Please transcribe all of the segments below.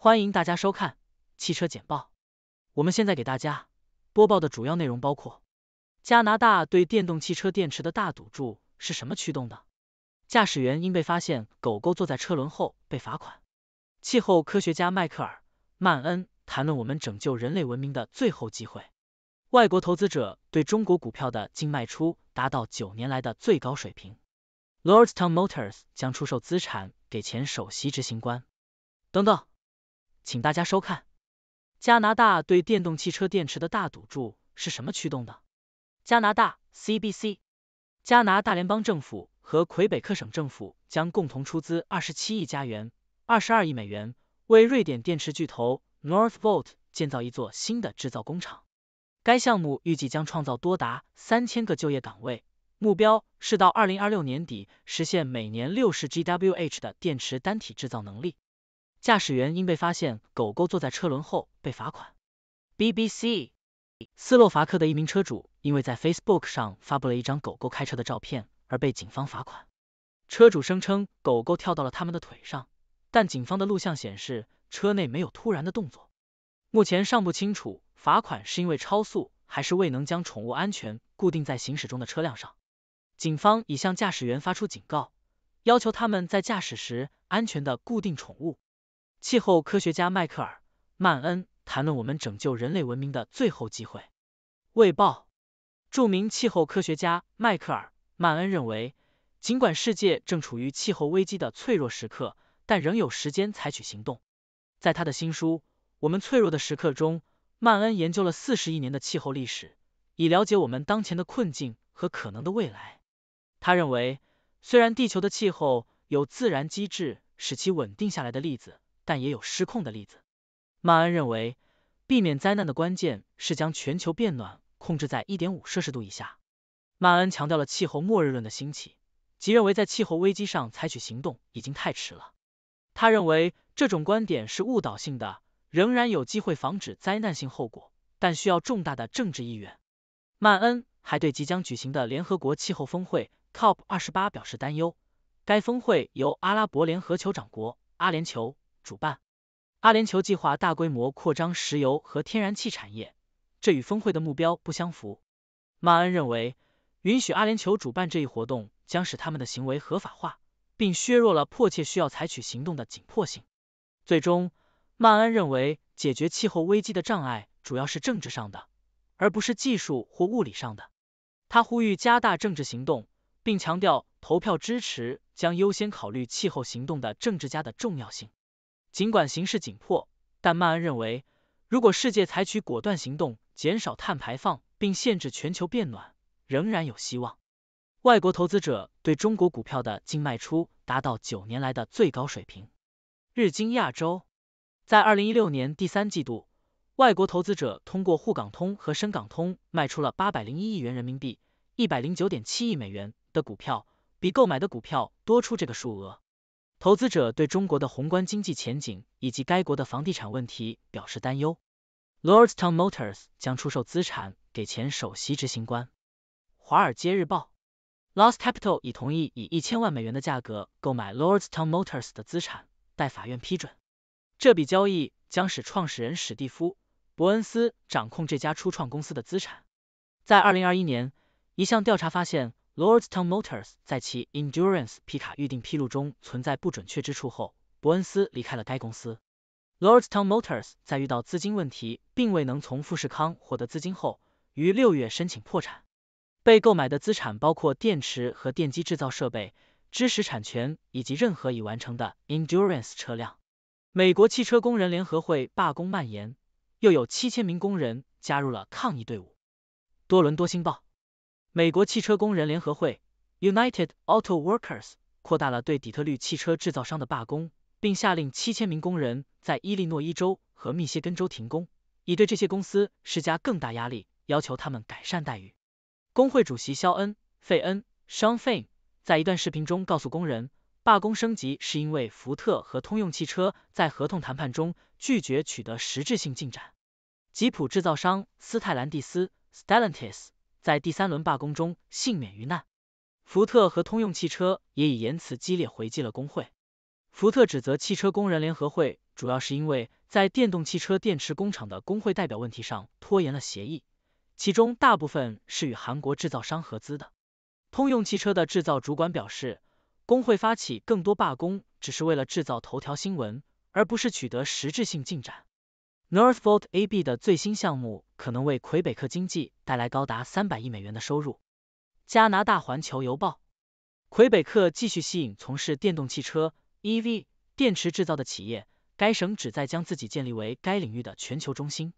欢迎大家收看汽车简报。我们现在给大家播报的主要内容包括：加拿大对电动汽车电池的大赌注是什么驱动的？驾驶员因被发现狗狗坐在车轮后被罚款。气候科学家迈克尔·曼恩谈论我们拯救人类文明的最后机会。外国投资者对中国股票的净卖出达到九年来的最高水平。Lordstown Motors 将出售资产给前首席执行官。等等。请大家收看：加拿大对电动汽车电池的大赌注是什么驱动的？加拿大 CBC，加拿大联邦政府和魁北克省政府将共同出资二十七亿加元（二十二亿美元）为瑞典电池巨头 Northvolt 建造一座新的制造工厂。该项目预计将创造多达三千个就业岗位，目标是到二零二六年底实现每年六十 GWh 的电池单体制造能力。驾驶员因被发现狗狗坐在车轮后被罚款。BBC，斯洛伐克的一名车主因为在 Facebook 上发布了一张狗狗开车的照片而被警方罚款。车主声称狗狗跳到了他们的腿上，但警方的录像显示车内没有突然的动作。目前尚不清楚罚款是因为超速还是未能将宠物安全固定在行驶中的车辆上。警方已向驾驶员发出警告，要求他们在驾驶时安全的固定宠物。气候科学家迈克尔·曼恩谈论我们拯救人类文明的最后机会。卫报，著名气候科学家迈克尔·曼恩认为，尽管世界正处于气候危机的脆弱时刻，但仍有时间采取行动。在他的新书《我们脆弱的时刻》中，曼恩研究了四十亿年的气候历史，以了解我们当前的困境和可能的未来。他认为，虽然地球的气候有自然机制使其稳定下来的例子，但也有失控的例子。曼恩认为，避免灾难的关键是将全球变暖控制在一点五摄氏度以下。曼恩强调了气候末日论的兴起，即认为在气候危机上采取行动已经太迟了。他认为这种观点是误导性的，仍然有机会防止灾难性后果，但需要重大的政治意愿。曼恩还对即将举行的联合国气候峰会 COP 二十八表示担忧。该峰会由阿拉伯联合酋长国阿联酋。主办阿联酋计划大规模扩张石油和天然气产业，这与峰会的目标不相符。曼恩认为，允许阿联酋主办这一活动将使他们的行为合法化，并削弱了迫切需要采取行动的紧迫性。最终，曼恩认为，解决气候危机的障碍主要是政治上的，而不是技术或物理上的。他呼吁加大政治行动，并强调投票支持将优先考虑气候行动的政治家的重要性。尽管形势紧迫，但曼恩认为，如果世界采取果断行动，减少碳排放，并限制全球变暖，仍然有希望。外国投资者对中国股票的净卖出达到九年来的最高水平。日经亚洲，在二零一六年第三季度，外国投资者通过沪港通和深港通卖出了八百零一亿元人民币（一百零九点七亿美元）的股票，比购买的股票多出这个数额。投资者对中国的宏观经济前景以及该国的房地产问题表示担忧。Lordstown Motors 将出售资产给前首席执行官。华尔街日报，Lost Capital 已同意以一千万美元的价格购买 Lordstown Motors 的资产，待法院批准。这笔交易将使创始人史蒂夫·伯恩斯掌控这家初创公司的资产。在二零二一年，一项调查发现。Lordstown Motors 在其 Endurance 皮卡预定披露中存在不准确之处后，伯恩斯离开了该公司。Lordstown Motors 在遇到资金问题，并未能从富士康获得资金后，于六月申请破产。被购买的资产包括电池和电机制造设备、知识产权以及任何已完成的 Endurance 车辆。美国汽车工人联合会罢工蔓延，又有七千名工人加入了抗议队伍。多伦多星报。美国汽车工人联合会 （United Auto Workers） 扩大了对底特律汽车制造商的罢工，并下令七千名工人在伊利诺伊州和密歇根州停工，以对这些公司施加更大压力，要求他们改善待遇。工会主席肖恩·费恩 （Sean Fain） 在一段视频中告诉工人，罢工升级是因为福特和通用汽车在合同谈判中拒绝取得实质性进展。吉普制造商斯泰兰蒂斯 （Stellantis）。在第三轮罢工中幸免于难。福特和通用汽车也以言辞激烈回击了工会。福特指责汽车工人联合会主要是因为在电动汽车电池工厂的工会代表问题上拖延了协议，其中大部分是与韩国制造商合资的。通用汽车的制造主管表示，工会发起更多罢工只是为了制造头条新闻，而不是取得实质性进展。Northvolt AB 的最新项目可能为魁北克经济带来高达三百亿美元的收入。加拿大环球邮报，魁北克继续吸引从事电动汽车 EV 电池制造的企业，该省旨在将自己建立为该领域的全球中心。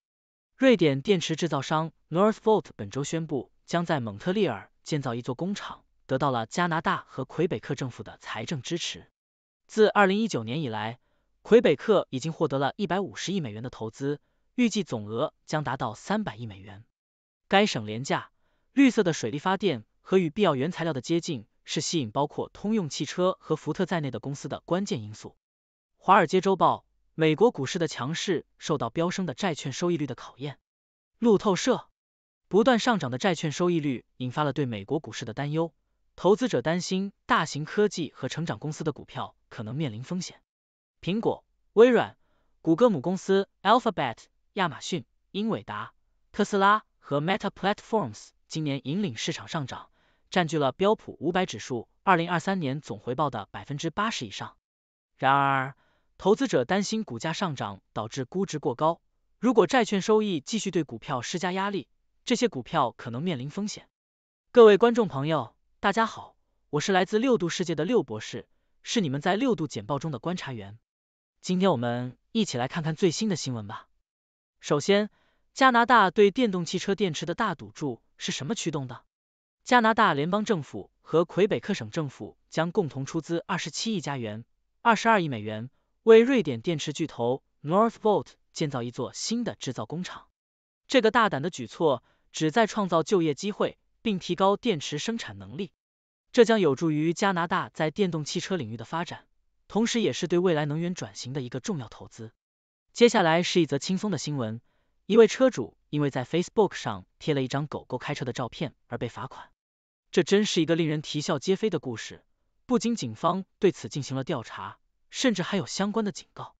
瑞典电池制造商 Northvolt 本周宣布，将在蒙特利尔建造一座工厂，得到了加拿大和魁北克政府的财政支持。自二零一九年以来。魁北克已经获得了一百五十亿美元的投资，预计总额将达到三百亿美元。该省廉价、绿色的水力发电和与必要原材料的接近，是吸引包括通用汽车和福特在内的公司的关键因素。华尔街周报：美国股市的强势受到飙升的债券收益率的考验。路透社：不断上涨的债券收益率引发了对美国股市的担忧，投资者担心大型科技和成长公司的股票可能面临风险。苹果、微软、谷歌母公司 Alphabet、亚马逊、英伟达、特斯拉和 Meta Platforms 今年引领市场上涨，占据了标普五百指数二零二三年总回报的百分之八十以上。然而，投资者担心股价上涨导致估值过高，如果债券收益继续对股票施加压力，这些股票可能面临风险。各位观众朋友，大家好，我是来自六度世界的六博士，是你们在六度简报中的观察员。今天我们一起来看看最新的新闻吧。首先，加拿大对电动汽车电池的大赌注是什么驱动的？加拿大联邦政府和魁北克省政府将共同出资二十七亿加元（二十二亿美元）为瑞典电池巨头 Northvolt 建造一座新的制造工厂。这个大胆的举措旨在创造就业机会，并提高电池生产能力。这将有助于加拿大在电动汽车领域的发展。同时，也是对未来能源转型的一个重要投资。接下来是一则轻松的新闻：一位车主因为在 Facebook 上贴了一张狗狗开车的照片而被罚款。这真是一个令人啼笑皆非的故事。不仅警方对此进行了调查，甚至还有相关的警告。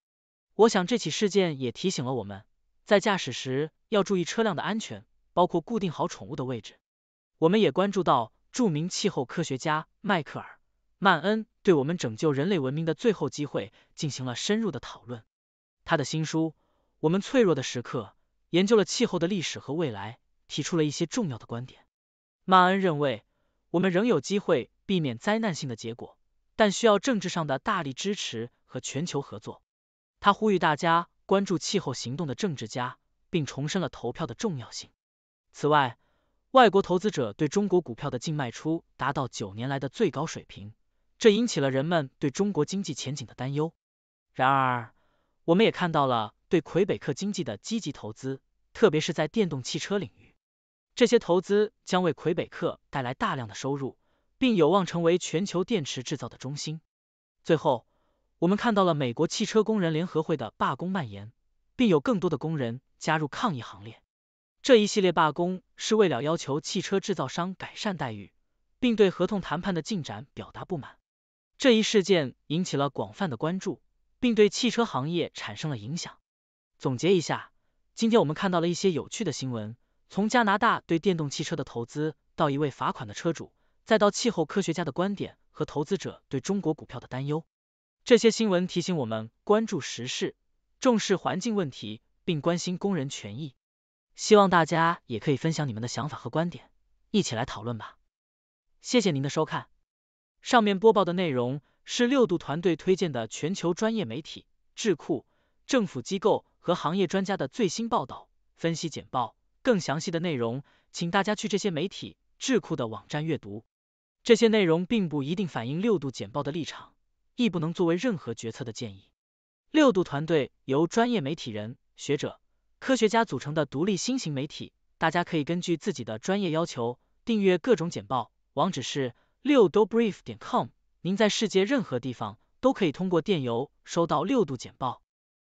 我想这起事件也提醒了我们，在驾驶时要注意车辆的安全，包括固定好宠物的位置。我们也关注到著名气候科学家迈克尔·曼恩。对我们拯救人类文明的最后机会进行了深入的讨论。他的新书《我们脆弱的时刻》研究了气候的历史和未来，提出了一些重要的观点。曼恩认为，我们仍有机会避免灾难性的结果，但需要政治上的大力支持和全球合作。他呼吁大家关注气候行动的政治家，并重申了投票的重要性。此外，外国投资者对中国股票的净卖出达到九年来的最高水平。这引起了人们对中国经济前景的担忧。然而，我们也看到了对魁北克经济的积极投资，特别是在电动汽车领域。这些投资将为魁北克带来大量的收入，并有望成为全球电池制造的中心。最后，我们看到了美国汽车工人联合会的罢工蔓延，并有更多的工人加入抗议行列。这一系列罢工是为了要求汽车制造商改善待遇，并对合同谈判的进展表达不满。这一事件引起了广泛的关注，并对汽车行业产生了影响。总结一下，今天我们看到了一些有趣的新闻，从加拿大对电动汽车的投资，到一位罚款的车主，再到气候科学家的观点和投资者对中国股票的担忧。这些新闻提醒我们关注时事，重视环境问题，并关心工人权益。希望大家也可以分享你们的想法和观点，一起来讨论吧。谢谢您的收看。上面播报的内容是六度团队推荐的全球专业媒体、智库、政府机构和行业专家的最新报道、分析简报。更详细的内容，请大家去这些媒体、智库的网站阅读。这些内容并不一定反映六度简报的立场，亦不能作为任何决策的建议。六度团队由专业媒体人、学者、科学家组成的独立新型媒体，大家可以根据自己的专业要求订阅各种简报。网址是。六 dobrief 点 com，您在世界任何地方都可以通过电邮收到六度简报。